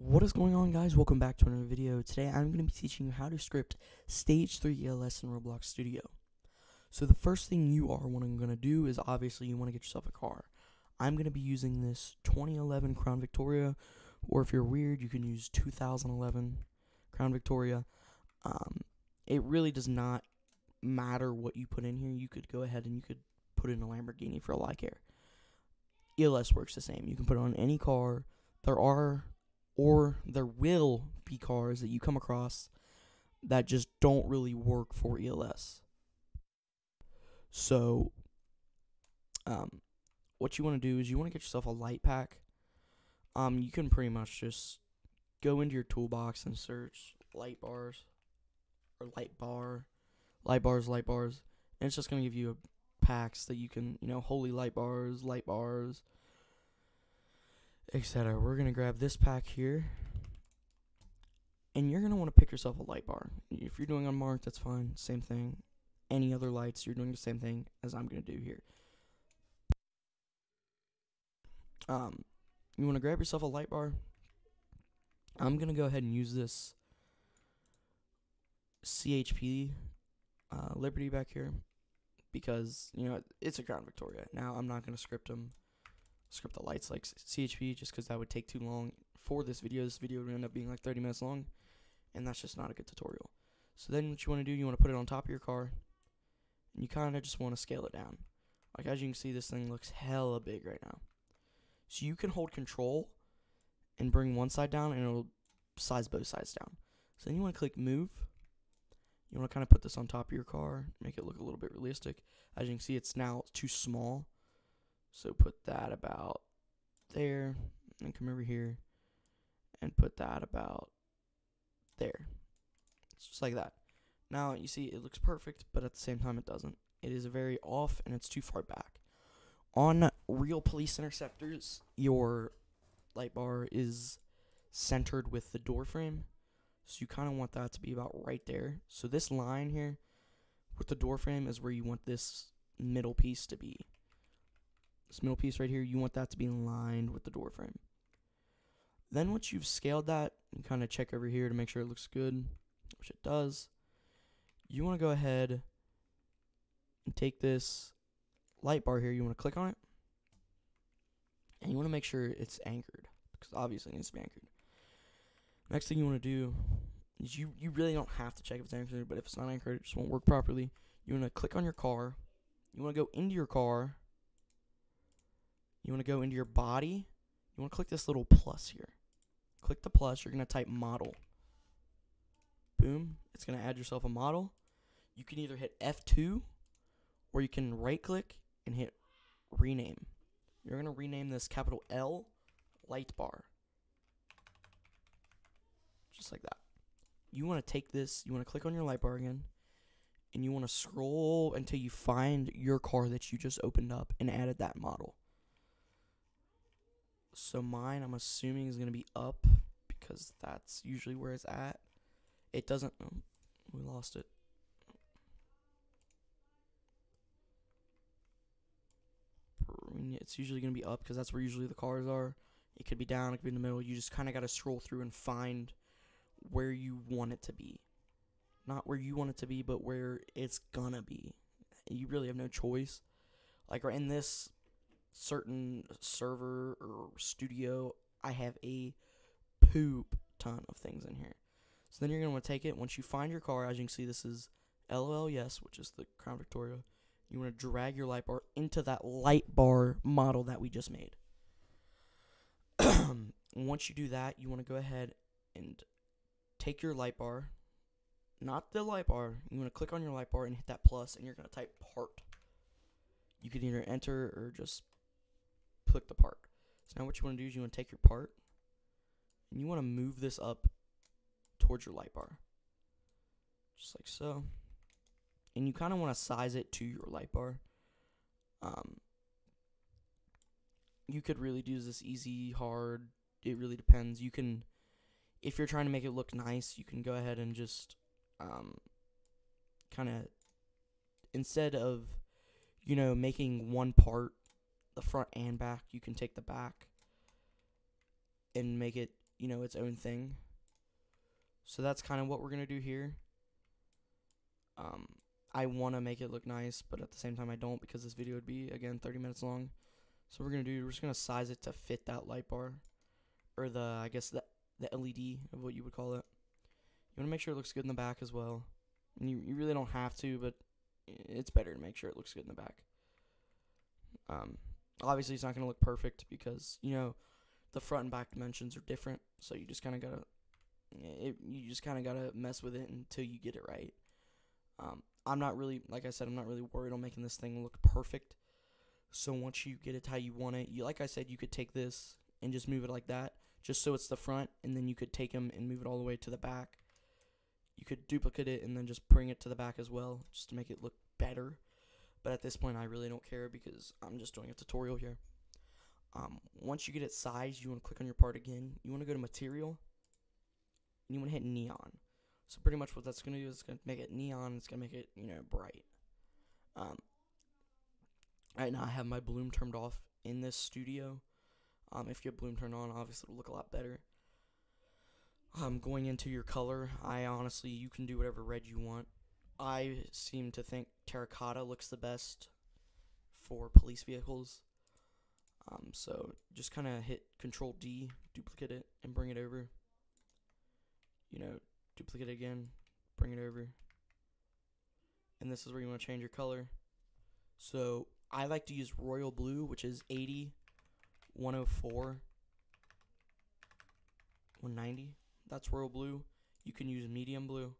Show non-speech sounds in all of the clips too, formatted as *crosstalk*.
What is going on guys? Welcome back to another video. Today I'm going to be teaching you how to script Stage 3 ELS in Roblox Studio. So the first thing you are what I'm going to do is obviously you want to get yourself a car. I'm going to be using this 2011 Crown Victoria or if you're weird you can use 2011 Crown Victoria. Um, it really does not matter what you put in here. You could go ahead and you could put in a Lamborghini for all I care. ELS works the same. You can put it on any car. There are or there will be cars that you come across that just don't really work for ELS. So, um, what you want to do is you want to get yourself a light pack. Um, you can pretty much just go into your toolbox and search light bars or light bar, light bars, light bars, and it's just gonna give you a packs that you can, you know, holy light bars, light bars, etc. We're gonna grab this pack here, and you're gonna want to pick yourself a light bar. If you're doing unmarked, that's fine. Same thing. Any other lights, you're doing the same thing as I'm gonna do here. Um, you want to grab yourself a light bar. I'm gonna go ahead and use this CHP uh, Liberty back here because you know it's a Crown Victoria. Now I'm not gonna script them script the lights like CHP just because that would take too long for this video. This video would end up being like 30 minutes long, and that's just not a good tutorial. So then what you want to do, you want to put it on top of your car, and you kind of just want to scale it down. Like as you can see, this thing looks hella big right now. So you can hold control and bring one side down, and it'll size both sides down. So then you want to click move. You want to kind of put this on top of your car, make it look a little bit realistic. As you can see, it's now too small. So put that about there, and come over here, and put that about there. It's just like that. Now, you see, it looks perfect, but at the same time, it doesn't. It is very off, and it's too far back. On real police interceptors, your light bar is centered with the door frame. So you kind of want that to be about right there. So this line here with the door frame is where you want this middle piece to be this middle piece right here, you want that to be lined with the door frame. Then once you've scaled that, you kind of check over here to make sure it looks good, which it does. You want to go ahead and take this light bar here, you want to click on it, and you want to make sure it's anchored, because obviously it needs to be anchored. Next thing you want to do is you, you really don't have to check if it's anchored, but if it's not anchored, it just won't work properly. You want to click on your car, you want to go into your car, you want to go into your body. You want to click this little plus here. Click the plus. You're going to type model. Boom. It's going to add yourself a model. You can either hit F2 or you can right click and hit rename. You're going to rename this capital L light bar. Just like that. You want to take this, you want to click on your light bar again, and you want to scroll until you find your car that you just opened up and added that model. So mine, I'm assuming, is going to be up because that's usually where it's at. It doesn't. Oh, we lost it. It's usually going to be up because that's where usually the cars are. It could be down, it could be in the middle. You just kind of got to scroll through and find where you want it to be. Not where you want it to be, but where it's gonna be. You really have no choice. Like right in this certain server or studio, I have a poop ton of things in here. So then you're going to want to take it. Once you find your car, as you can see, this is LOL Yes, which is the Crown Victoria. You want to drag your light bar into that light bar model that we just made. *clears throat* Once you do that, you want to go ahead and take your light bar, not the light bar. You want to click on your light bar and hit that plus, and you're going to type part. You can either enter or just click the part. So now what you want to do is you want to take your part and you want to move this up towards your light bar. Just like so. And you kind of want to size it to your light bar. Um, you could really do this easy, hard. It really depends. You can, if you're trying to make it look nice, you can go ahead and just um, kind of, instead of, you know, making one part the front and back. You can take the back and make it you know, its own thing. So that's kind of what we're going to do here. Um, I want to make it look nice, but at the same time I don't because this video would be, again, 30 minutes long. So we're going to do, we're just going to size it to fit that light bar. Or the, I guess, the, the LED of what you would call it. You want to make sure it looks good in the back as well. And you, you really don't have to, but it's better to make sure it looks good in the back. Um, obviously, it's not going to look perfect because, you know, the front and back dimensions are different. So you just kind of got to, it, you just kind of got to mess with it until you get it right. Um, I'm not really, like I said, I'm not really worried on making this thing look perfect. So once you get it how you want it, you like I said, you could take this and just move it like that, just so it's the front, and then you could take them and move it all the way to the back. You could duplicate it and then just bring it to the back as well, just to make it look better. But at this point, I really don't care because I'm just doing a tutorial here. Um, once you get it sized, you want to click on your part again. You want to go to material, and you want to hit neon. So pretty much what that's going to do is going to make it neon. It's going to make it, you know, bright. Um, right now I have my bloom turned off in this studio. Um, if you have bloom turned on, obviously it'll look a lot better. Um, going into your color, I honestly, you can do whatever red you want. I seem to think terracotta looks the best for police vehicles. Um, so just kind of hit Control D, duplicate it, and bring it over. You know, duplicate it again, bring it over. And this is where you want to change your color. So I like to use royal blue, which is 80, 104, 190. That's royal blue. You can use medium blue.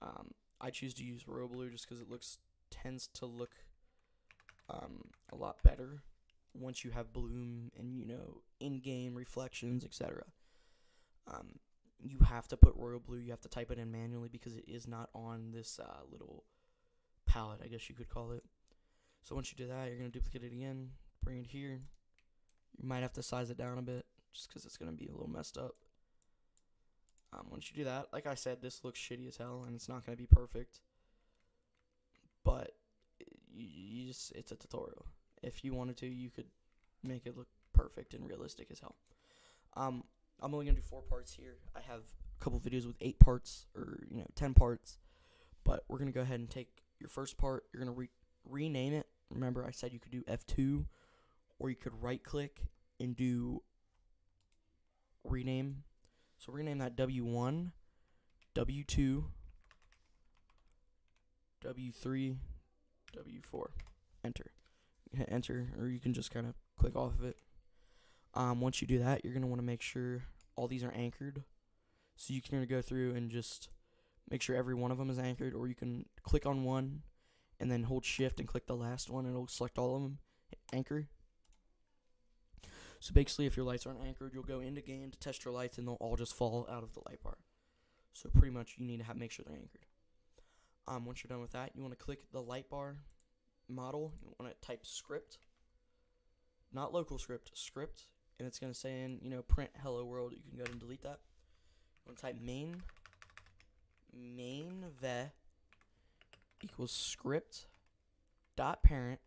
Um, I choose to use royal blue just because it looks tends to look um, a lot better once you have bloom and you know in-game reflections, etc. Um, you have to put royal blue. You have to type it in manually because it is not on this uh, little palette, I guess you could call it. So once you do that, you're gonna duplicate it again, bring it here. You might have to size it down a bit just because it's gonna be a little messed up. Um, once you do that, like I said, this looks shitty as hell, and it's not gonna be perfect. But you, you just it's a tutorial. If you wanted to, you could make it look perfect and realistic as hell. Um, I'm only gonna do four parts here. I have a couple videos with eight parts or you know ten parts, but we're gonna go ahead and take your first part. You're gonna re- rename it. Remember, I said you could do F2, or you could right click and do rename. So rename that W1, W2, W3, W4. Enter. Hit enter, or you can just kind of click off of it. Um, once you do that, you're going to want to make sure all these are anchored. So you can go through and just make sure every one of them is anchored, or you can click on one and then hold shift and click the last one, and it'll select all of them. Hit anchor. So basically, if your lights aren't anchored, you'll go into game to test your lights, and they'll all just fall out of the light bar. So pretty much, you need to have make sure they're anchored. Um, once you're done with that, you want to click the light bar model. You want to type script, not local script, script, and it's going to say in, you know, print hello world. You can go ahead and delete that. You want to type main, main ve equals script dot parent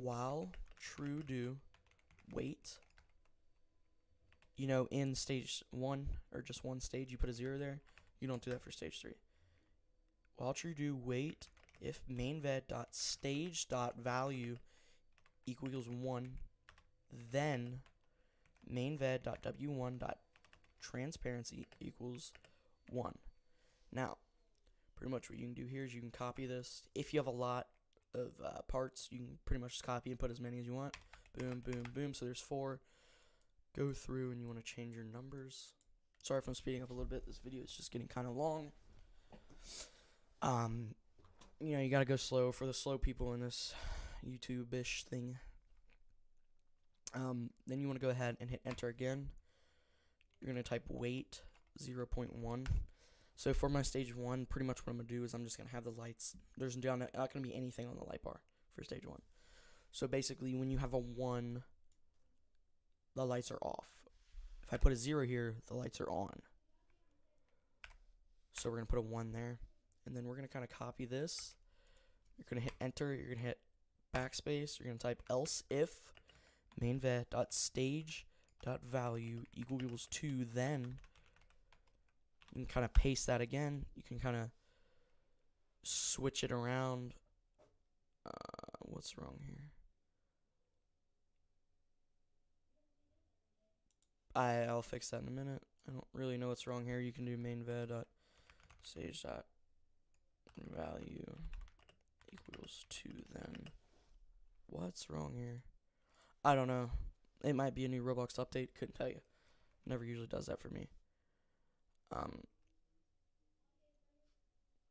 while true do wait. You know, in stage one or just one stage, you put a zero there. You don't do that for stage three. While true do wait if main ved dot stage dot value equals one, then main ved dot w1 dot transparency equals one. Now, pretty much what you can do here is you can copy this. If you have a lot of uh, parts, you can pretty much just copy and put as many as you want. Boom, boom, boom. So there's four. Go through and you want to change your numbers. Sorry if I'm speeding up a little bit. This video is just getting kind of long. Um, you know, you gotta go slow for the slow people in this YouTube-ish thing. Um, then you want to go ahead and hit enter again. You're gonna type wait 0.1. So for my stage one, pretty much what I'm gonna do is I'm just gonna have the lights. There's not, gonna be anything on the light bar for stage one. So basically, when you have a one, the lights are off. If I put a zero here, the lights are on. So we're gonna put a one there, and then we're gonna kind of copy this. You're gonna hit enter. You're gonna hit backspace. You're gonna type else if main vet dot stage dot value equals two then you can kind of paste that again you can kind of switch it around uh, what's wrong here I, I'll fix that in a minute I don't really know what's wrong here you can do main dot value equals two then what's wrong here I don't know. It might be a new Roblox update. Couldn't tell you. Never usually does that for me. Um,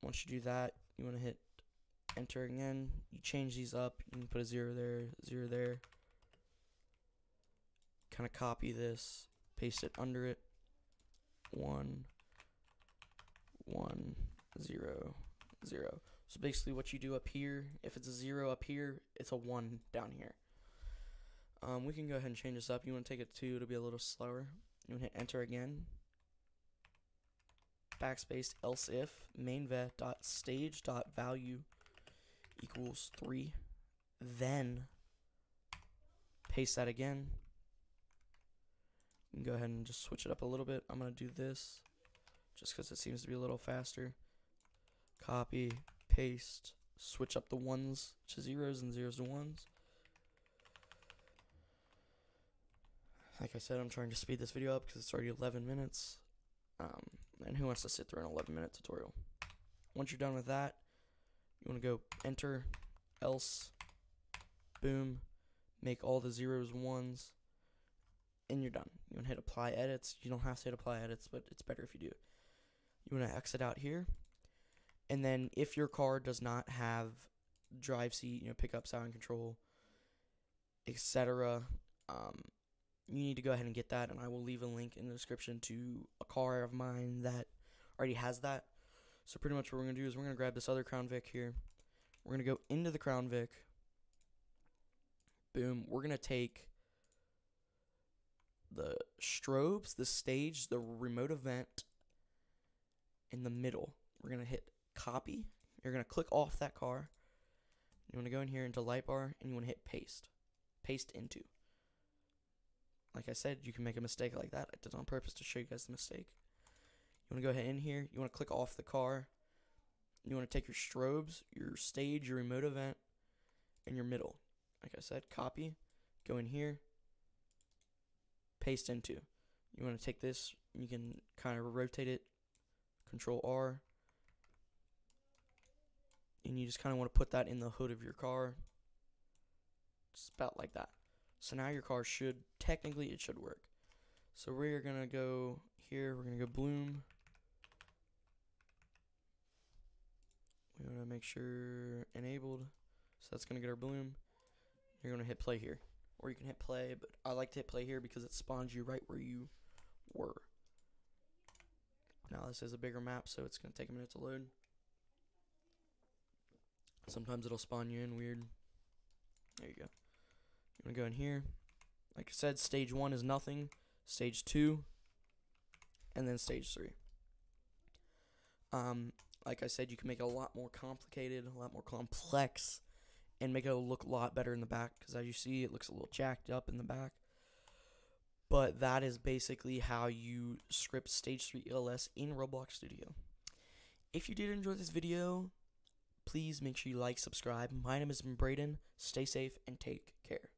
once you do that, you want to hit enter again. You change these up. You can put a zero there, zero there. Kind of copy this, paste it under it. One, one, zero, zero. So basically, what you do up here, if it's a zero up here, it's a one down here. Um, we can go ahead and change this up. You want to take it to, it'll be a little slower. You want to hit enter again. Backspace else if main vet dot stage dot value equals three. Then paste that again. Go ahead and just switch it up a little bit. I'm gonna do this just because it seems to be a little faster. Copy, paste, switch up the ones to zeros and zeros to ones. Like I said, I'm trying to speed this video up because it's already 11 minutes. Um, and who wants to sit through an 11 minute tutorial? Once you're done with that, you want to go enter, else, boom, make all the zeros ones, and you're done. You want to hit apply edits. You don't have to hit apply edits, but it's better if you do. You want to exit out here. And then if your car does not have drive seat, you know, pickup, sound control, etc., um, you need to go ahead and get that, and I will leave a link in the description to a car of mine that already has that. So pretty much what we're going to do is we're going to grab this other Crown Vic here. We're going to go into the Crown Vic. Boom. We're going to take the strobes, the stage, the remote event in the middle. We're going to hit copy. You're going to click off that car. You want to go in here into light bar and you want to hit paste. Paste into. Like I said, you can make a mistake like that. I did on purpose to show you guys the mistake. You want to go ahead in here. You want to click off the car. You want to take your strobes, your stage, your remote event, and your middle. Like I said, copy. Go in here. Paste into. You want to take this. You can kind of rotate it. Control R. And you just kind of want to put that in the hood of your car. Just about like that. So now your car should, technically it should work. So we're going to go here, we're going to go bloom. We want to make sure enabled. So that's going to get our bloom. You're going to hit play here. Or you can hit play, but I like to hit play here because it spawns you right where you were. Now this is a bigger map, so it's going to take a minute to load. Sometimes it'll spawn you in weird. There you go. I'm going to go in here. Like I said, stage one is nothing. Stage two, and then stage three. Um, like I said, you can make it a lot more complicated, a lot more complex, and make it look a lot better in the back. Because as you see, it looks a little jacked up in the back. But that is basically how you script Stage 3 ELS in Roblox Studio. If you did enjoy this video, please make sure you like, subscribe. My name is Brayden. Stay safe and take care.